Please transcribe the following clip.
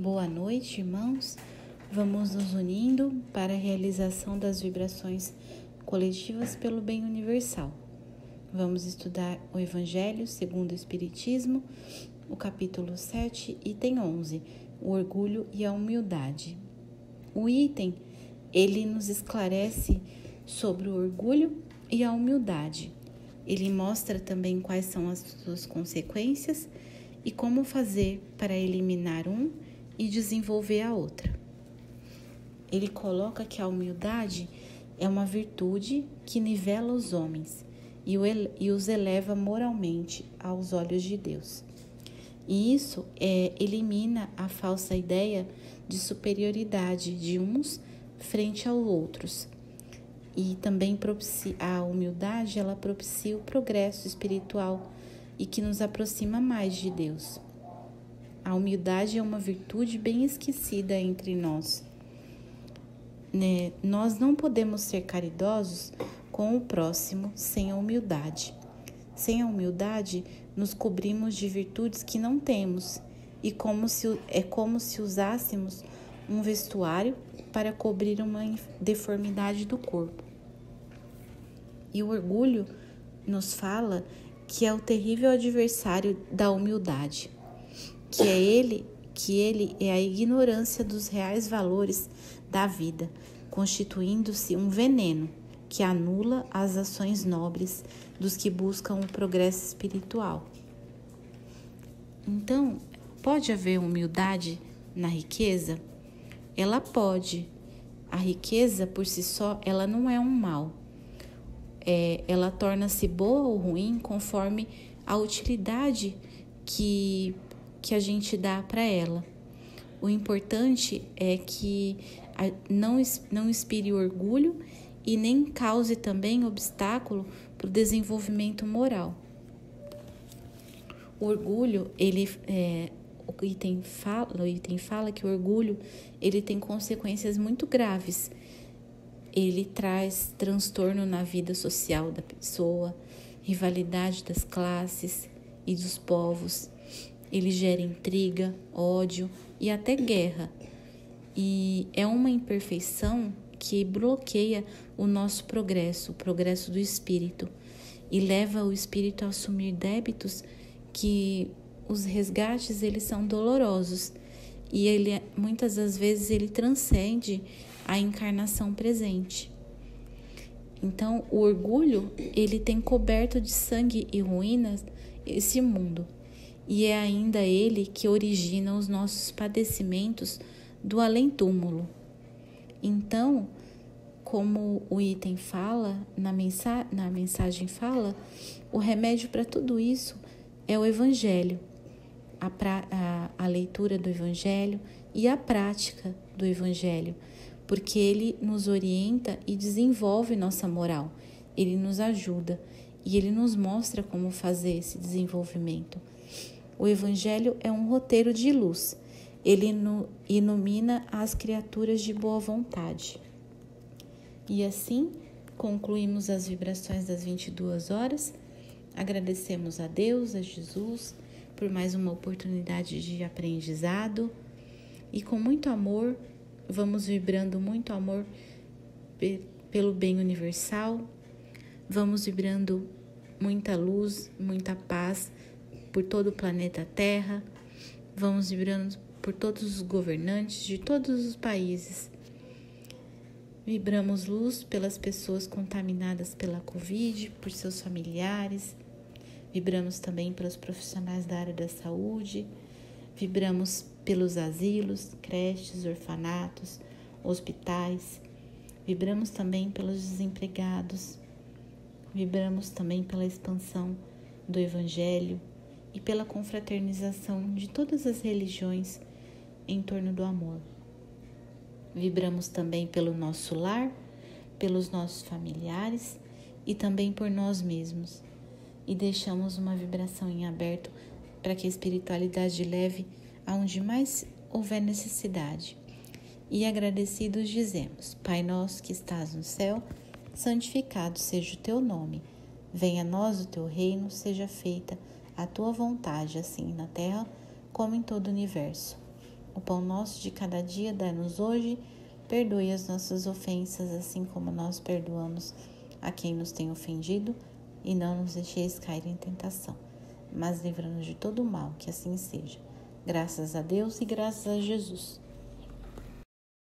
Boa noite, irmãos. Vamos nos unindo para a realização das vibrações coletivas pelo bem universal. Vamos estudar o Evangelho segundo o Espiritismo, o capítulo 7, item 11, o orgulho e a humildade. O item, ele nos esclarece sobre o orgulho e a humildade. Ele mostra também quais são as suas consequências e como fazer para eliminar um e desenvolver a outra. Ele coloca que a humildade é uma virtude que nivela os homens e os eleva moralmente aos olhos de Deus. E isso é, elimina a falsa ideia de superioridade de uns frente aos outros. E também propicia, a humildade, ela propicia o progresso espiritual e que nos aproxima mais de Deus. A humildade é uma virtude bem esquecida entre nós. Né? Nós não podemos ser caridosos com o próximo sem a humildade. Sem a humildade, nos cobrimos de virtudes que não temos e como se, é como se usássemos um vestuário para cobrir uma deformidade do corpo. E o orgulho nos fala que é o terrível adversário da humildade, que é ele, que ele é a ignorância dos reais valores da vida, constituindo-se um veneno que anula as ações nobres dos que buscam o progresso espiritual. Então, pode haver humildade na riqueza? Ela pode. A riqueza por si só, ela não é um mal. É, ela torna-se boa ou ruim conforme a utilidade que, que a gente dá para ela. O importante é que não, não inspire orgulho e nem cause também obstáculo para o desenvolvimento moral. O orgulho, ele é, o item fala, o item fala que o orgulho ele tem consequências muito graves. Ele traz transtorno na vida social da pessoa, rivalidade das classes e dos povos. Ele gera intriga, ódio e até guerra. E é uma imperfeição que bloqueia o nosso progresso, o progresso do espírito, e leva o espírito a assumir débitos que os resgates eles são dolorosos e ele muitas das vezes ele transcende a encarnação presente. Então, o orgulho, ele tem coberto de sangue e ruínas esse mundo. E é ainda ele que origina os nossos padecimentos do além-túmulo. Então, como o item fala, na, mensa na mensagem fala, o remédio para tudo isso é o Evangelho, a, a, a leitura do Evangelho e a prática do Evangelho, porque ele nos orienta e desenvolve nossa moral, ele nos ajuda e ele nos mostra como fazer esse desenvolvimento. O Evangelho é um roteiro de luz ele ilumina as criaturas de boa vontade. E assim concluímos as vibrações das 22 horas. Agradecemos a Deus, a Jesus, por mais uma oportunidade de aprendizado e com muito amor, vamos vibrando muito amor pelo bem universal, vamos vibrando muita luz, muita paz por todo o planeta Terra, vamos vibrando por todos os governantes de todos os países. Vibramos luz pelas pessoas contaminadas pela Covid, por seus familiares. Vibramos também pelos profissionais da área da saúde. Vibramos pelos asilos, creches, orfanatos, hospitais. Vibramos também pelos desempregados. Vibramos também pela expansão do Evangelho e pela confraternização de todas as religiões em torno do amor. Vibramos também pelo nosso lar, pelos nossos familiares e também por nós mesmos. E deixamos uma vibração em aberto para que a espiritualidade leve aonde mais houver necessidade. E agradecidos dizemos: Pai nosso que estás no céu, santificado seja o teu nome. Venha a nós o teu reino, seja feita a tua vontade, assim na terra como em todo o universo. O pão nosso de cada dia dá-nos hoje. Perdoe as nossas ofensas, assim como nós perdoamos a quem nos tem ofendido. E não nos deixeis cair em tentação, mas livra-nos de todo o mal, que assim seja. Graças a Deus e graças a Jesus.